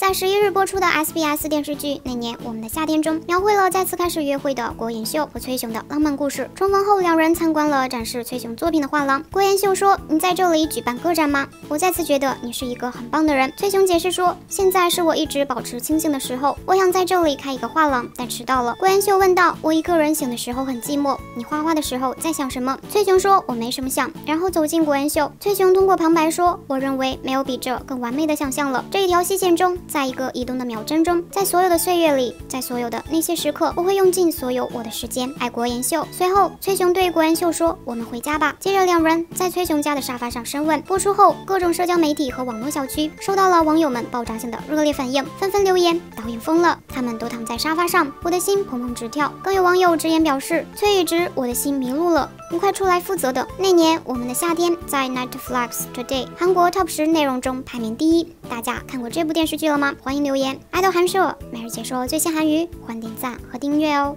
在十一日播出的 SBS 电视剧《那年我们的夏天》中，描绘了再次开始约会的郭妍秀和崔雄的浪漫故事。重逢后，两人参观了展示崔雄作品的画廊。郭妍秀说：“你在这里举办个展吗？我再次觉得你是一个很棒的人。”崔雄解释说：“现在是我一直保持清醒的时候，我想在这里开一个画廊，但迟到了。”郭妍秀问道：“我一个人醒的时候很寂寞，你画画的时候在想什么？”崔雄说：“我没什么想。”然后走进郭妍秀。崔雄通过旁白说：“我认为没有比这更完美的想象了。这一条细线中，在一个移动的秒针中，在所有的岁月里，在所有的那些时刻，我会用尽所有我的时间爱国妍秀。”随后，崔雄对国妍秀说：“我们回家吧。”接着，两人在崔雄家的沙发上深吻。播出后，各种社交媒体和网络小区收到了网友们爆炸性的热烈反应，纷纷留言：“导演疯了！”他们都躺在沙发上，我的心砰砰直跳。更有网友直言表示：“崔宇植，我的心迷路了，你快出来负责的。”那年我们的夏天在 Netflix Today 韩国 Top 十内容中排名第一。大家看过这部电视剧了吗？欢迎留言。爱豆韩社每日解说最新韩语，欢迎点赞和订阅哦。